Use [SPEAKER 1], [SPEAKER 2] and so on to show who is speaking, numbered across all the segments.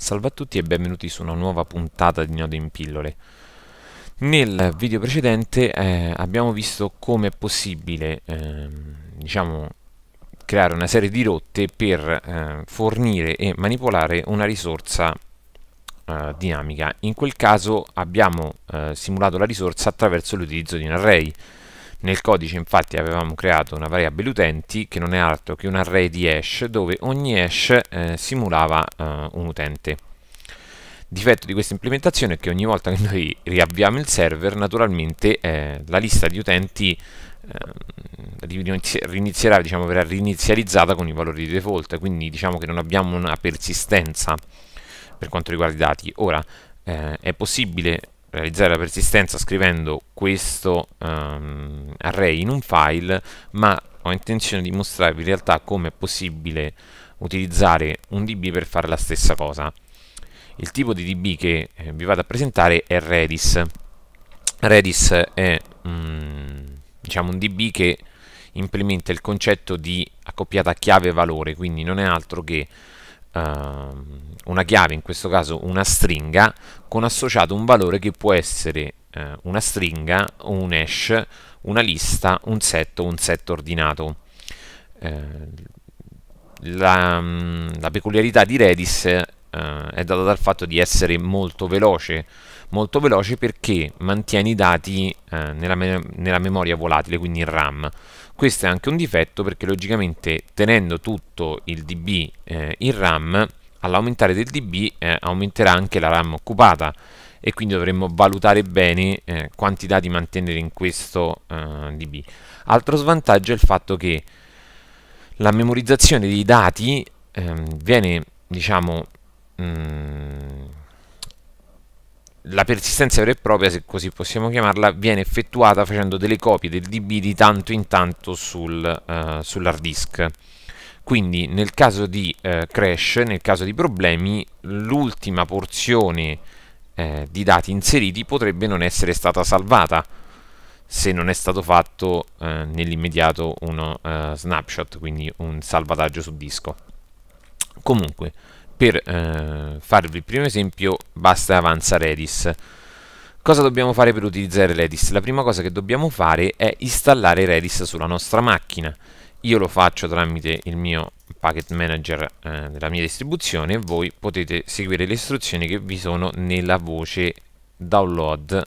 [SPEAKER 1] Salve a tutti e benvenuti su una nuova puntata di Nodo in pillole. Nel video precedente eh, abbiamo visto come è possibile eh, diciamo, creare una serie di rotte per eh, fornire e manipolare una risorsa eh, dinamica. In quel caso abbiamo eh, simulato la risorsa attraverso l'utilizzo di un array. Nel codice infatti avevamo creato una variabile utenti che non è altro che un array di hash dove ogni hash eh, simulava eh, un utente. Difetto di questa implementazione è che ogni volta che noi riavviamo il server naturalmente eh, la lista di utenti eh, rinizierà, diciamo, verrà rinizializzata con i valori di default, quindi diciamo che non abbiamo una persistenza per quanto riguarda i dati. Ora eh, è possibile realizzare la persistenza scrivendo questo um, array in un file, ma ho intenzione di mostrarvi in realtà come è possibile utilizzare un DB per fare la stessa cosa. Il tipo di DB che eh, vi vado a presentare è Redis. Redis è um, diciamo un DB che implementa il concetto di accoppiata chiave-valore, quindi non è altro che una chiave, in questo caso una stringa, con associato un valore che può essere uh, una stringa, un hash, una lista, un set o un set ordinato. Uh, la, la, peculiarità di Redis uh, è data dal fatto di essere molto veloce, molto veloce perché mantiene i dati uh, nella, me nella, memoria volatile, quindi in RAM. Questo è anche un difetto perché logicamente tenendo tutto il DB eh, in RAM, all'aumentare del DB eh, aumenterà anche la RAM occupata e quindi dovremmo valutare bene eh, quanti dati mantenere in questo eh, DB. Altro svantaggio è il fatto che la memorizzazione dei dati ehm, viene, diciamo, mm, la persistenza vera e propria, se così possiamo chiamarla, viene effettuata facendo delle copie del DB di tanto in tanto sul, uh, sull'hard disk. Quindi nel caso di uh, crash, nel caso di problemi, l'ultima porzione uh, di dati inseriti potrebbe non essere stata salvata se non è stato fatto nell'immediato uno snapshot, quindi un salvataggio su disco. Comunque, per eh, farvi il primo esempio basta avanza Redis. Cosa dobbiamo fare per utilizzare Redis? La prima cosa che dobbiamo fare è installare Redis sulla nostra macchina. Io lo faccio tramite il mio packet manager eh, della mia distribuzione e voi potete seguire le istruzioni che vi sono nella voce download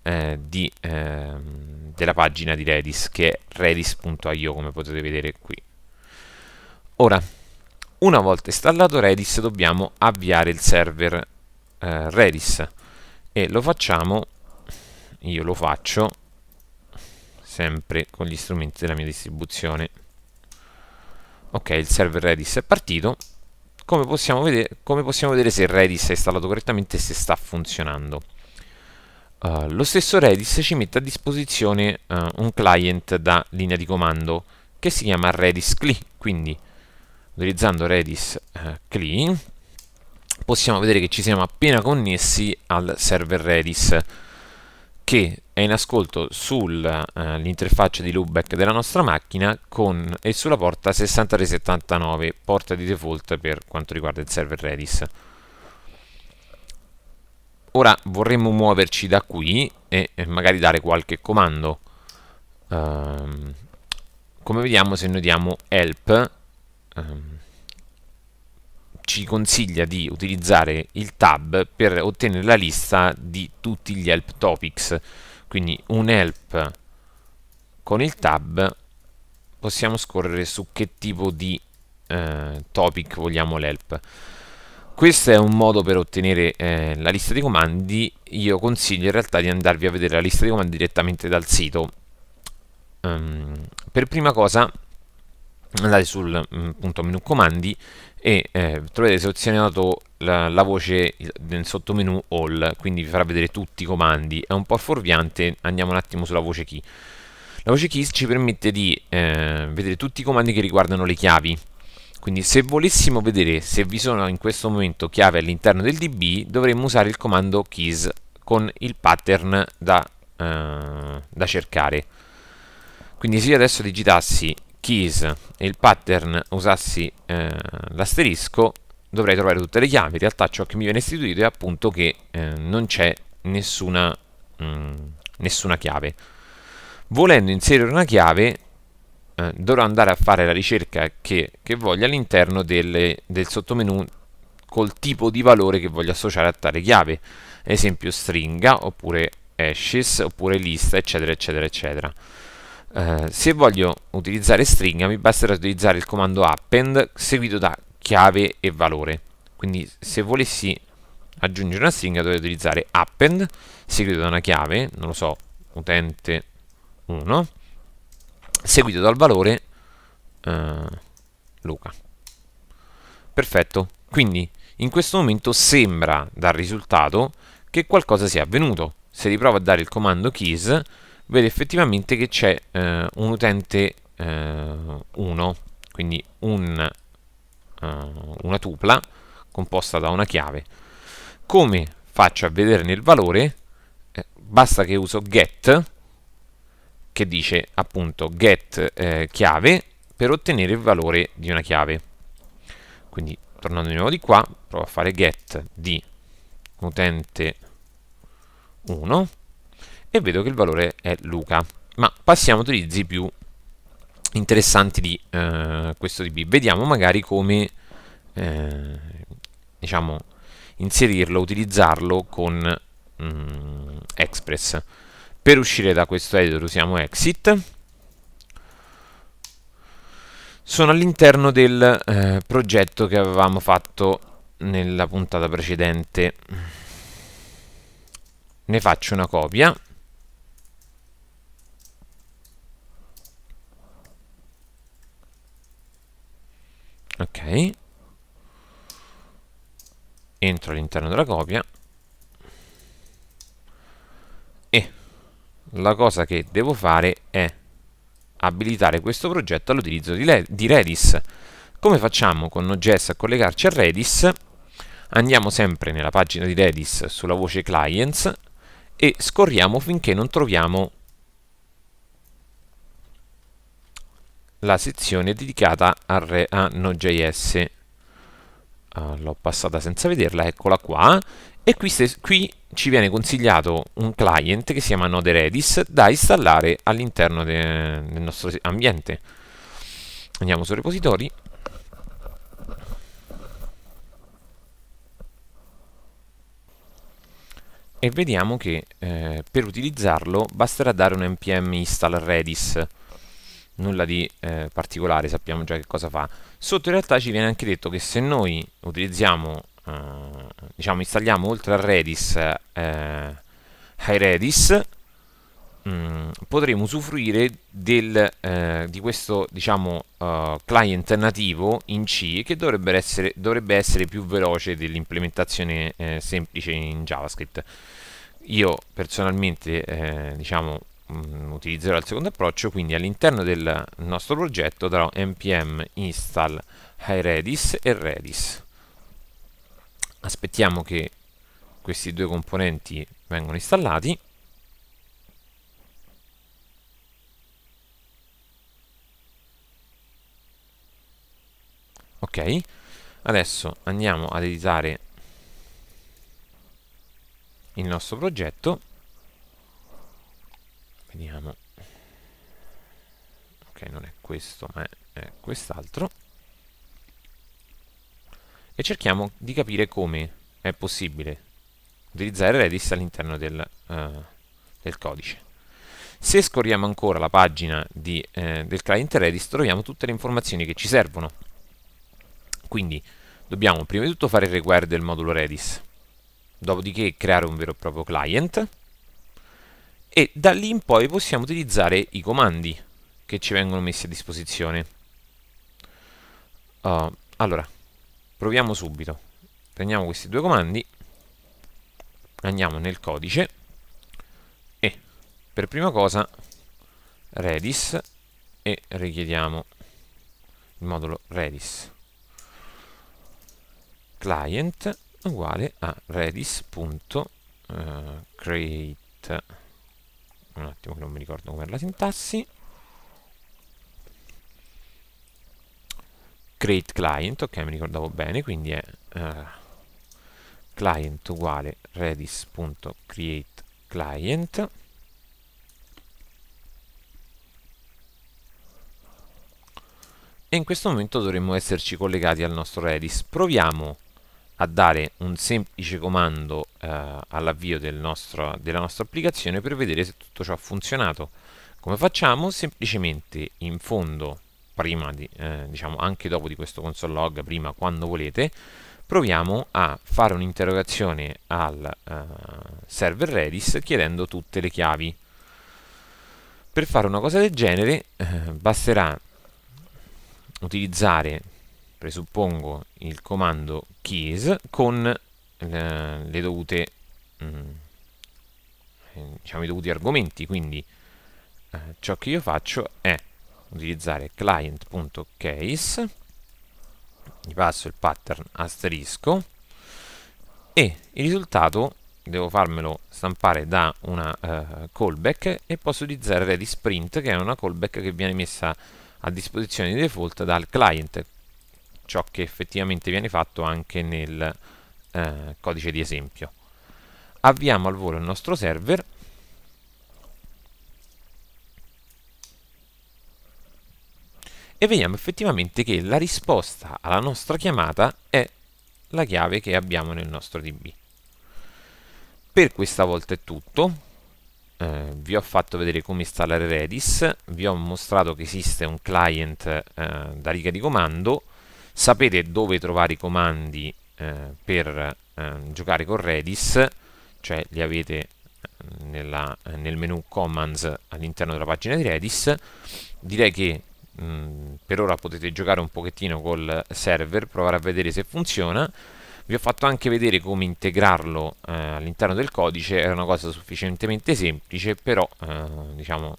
[SPEAKER 1] eh, di, eh, della pagina di Redis che è redis.io come potete vedere qui. Ora una volta installato Redis dobbiamo avviare il server eh, Redis e lo facciamo, io lo faccio sempre con gli strumenti della mia distribuzione. Ok, il server Redis è partito. Come possiamo vedere, come possiamo vedere se Redis è installato correttamente e se sta funzionando. Uh, lo stesso Redis ci mette a disposizione uh, un client da linea di comando che si chiama Redis CLI, quindi utilizzando Redis eh, CLI possiamo vedere che ci siamo appena connessi al server Redis che è in ascolto sull'interfaccia eh, di loopback della nostra macchina con, e sulla porta 6379, porta di default per quanto riguarda il server Redis. Ora vorremmo muoverci da qui e, e magari dare qualche comando. Um, come vediamo se noi diamo help Ehm, ci consiglia di utilizzare il tab per ottenere la lista di tutti gli help topics. Quindi un help con il tab possiamo scorrere su che tipo di eh, topic vogliamo l'help. Questo è un modo per ottenere eh, la lista di comandi. Io consiglio in realtà di andarvi a vedere la lista di comandi direttamente dal sito. Um, per prima cosa andate sul mm, punto menu comandi e eh, trovate selezionato la, la, voce nel sottomenu all quindi vi farà vedere tutti i comandi. È un po' fuorviante andiamo un attimo sulla voce key. La voce key ci permette di eh, vedere tutti i comandi che riguardano le chiavi. Quindi se volessimo vedere se vi sono in questo momento chiavi all'interno del db dovremmo usare il comando keys con il pattern da, eh, da cercare. Quindi se io adesso digitassi keys e il pattern usassi eh, l'asterisco dovrei trovare tutte le chiavi. In realtà ciò che mi viene istituito è appunto che eh, non c'è nessuna, mm, nessuna chiave. Volendo inserire una chiave, eh, dovrò andare a fare la ricerca che, che voglio all'interno del sottomenu col tipo di valore che voglio associare a tale chiave. Esempio stringa, oppure hashes, oppure lista, eccetera, eccetera, eccetera. Uh, se voglio utilizzare stringa mi basterà utilizzare il comando append seguito da chiave e valore. Quindi se volessi aggiungere una stringa dovrei utilizzare append seguito da una chiave non lo so utente 1 seguito dal valore uh, Luca. Perfetto. Quindi in questo momento sembra dal risultato che qualcosa sia avvenuto. Se riprovo a dare il comando keys vede effettivamente che c'è eh, un utente 1, eh, quindi un, uh, una tupla composta da una chiave. Come faccio a vedere nel valore? Eh, basta che uso get, che dice appunto get eh, chiave, per ottenere il valore di una chiave. Quindi tornando di nuovo di qua, provo a fare get di utente 1 e vedo che il valore è Luca. Ma passiamo a utilizzi più interessanti di eh, questo DB. Vediamo magari come eh, diciamo inserirlo, utilizzarlo con mm, Express. Per uscire da questo editor usiamo exit. Sono all'interno del eh, progetto che avevamo fatto nella puntata precedente. Ne faccio una copia ok. Entro all'interno della copia. E la cosa che devo fare è abilitare questo progetto all'utilizzo di, di Redis. Come facciamo con Node.js a collegarci a Redis? Andiamo sempre nella pagina di Redis sulla voce Clients e scorriamo finché non troviamo la sezione dedicata a, re, a Node.js. Uh, L'ho passata senza vederla, eccola qua. E qui, qui, ci viene consigliato un client che si chiama Node Redis da installare all'interno de, del nostro ambiente. Andiamo su repository. E vediamo che eh, per utilizzarlo basterà dare un npm install redis nulla di eh, particolare, sappiamo già che cosa fa. Sotto in realtà ci viene anche detto che se noi utilizziamo, eh, diciamo, installiamo oltre a Redis eh, HiRedis, mh, mm, potremo usufruire del, eh, di questo diciamo, uh, client nativo in C che dovrebbe essere, dovrebbe essere più veloce dell'implementazione eh, semplice in JavaScript. Io personalmente eh, diciamo, Mm, utilizzerò il secondo approccio, quindi all'interno del nostro progetto darò npm install hiredis e redis. Aspettiamo che questi due componenti vengano installati. Ok, adesso andiamo ad editare il nostro progetto vediamo. Ok non è questo ma è, quest'altro. E cerchiamo di capire come è possibile utilizzare Redis all'interno del, uh, del, codice. Se scorriamo ancora la pagina di, eh, del client Redis troviamo tutte le informazioni che ci servono. Quindi dobbiamo prima di tutto fare il require del modulo Redis. Dopodiché creare un vero e proprio client e da lì in poi possiamo utilizzare i comandi che ci vengono messi a disposizione. Uh, allora, proviamo subito. Prendiamo questi due comandi, andiamo nel codice e per prima cosa redis e richiediamo il modulo redis client uguale a redis.create un attimo che non mi ricordo com'era la sintassi create client, ok mi ricordavo bene, quindi è uh, client uguale redis.create client e in questo momento dovremmo esserci collegati al nostro Redis. Proviamo a dare un semplice comando eh, all'avvio del della nostra applicazione per vedere se tutto ciò ha funzionato. Come facciamo? Semplicemente in fondo, prima di, eh, diciamo anche dopo di questo console log, prima quando volete, proviamo a fare un'interrogazione al eh, server Redis chiedendo tutte le chiavi. Per fare una cosa del genere eh, basterà utilizzare, presuppongo, il comando keys con eh, le dovute, mm, eh, diciamo, i dovuti argomenti, quindi eh, ciò che io faccio è utilizzare client.case, gli passo il pattern asterisco e il risultato devo farmelo stampare da una uh, callback e posso utilizzare Print che è una callback che viene messa a disposizione di default dal client, ciò che effettivamente viene fatto anche nel eh, codice di esempio. Avviamo al volo il nostro server e vediamo effettivamente che la risposta alla nostra chiamata è la chiave che abbiamo nel nostro DB. Per questa volta è tutto, eh, vi ho fatto vedere come installare Redis, vi ho mostrato che esiste un client eh, da riga di comando, sapete dove trovare i comandi eh, per eh, giocare con Redis, cioè li avete eh, nella, eh, nel menu Commands all'interno della pagina di Redis. Direi che mh, per ora potete giocare un pochettino col server, provare a vedere se funziona vi ho fatto anche vedere come integrarlo eh, all'interno del codice, è una cosa sufficientemente semplice, però eh, diciamo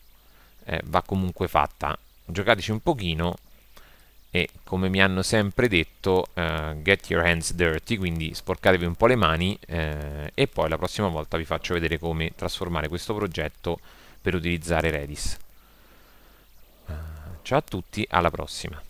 [SPEAKER 1] va comunque fatta. Giocateci un pochino e come mi hanno sempre detto uh, get your hands dirty quindi sporcatevi un po' le mani eh, e poi la prossima volta vi faccio vedere come trasformare questo progetto per utilizzare Redis. Uh, ciao a tutti alla prossima